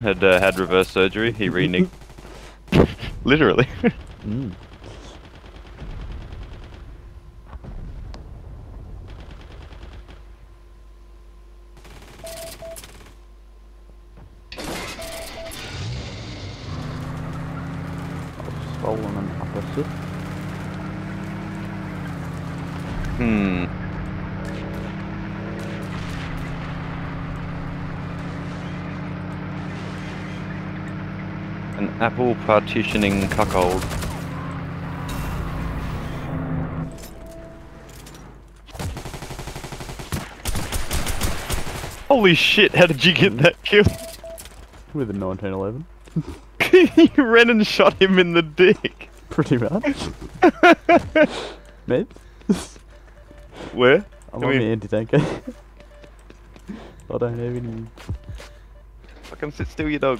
had uh, had reverse surgery. He reneged. Literally. Mm. Swollen and upper hmm. An apple partitioning cuckold. Holy shit, how did you get that kill? With a 1911. you ran and shot him in the dick. Pretty much. Maybe. Where? I'm Come on the anti-tanker. I don't have any. Fucking sit still, you dog.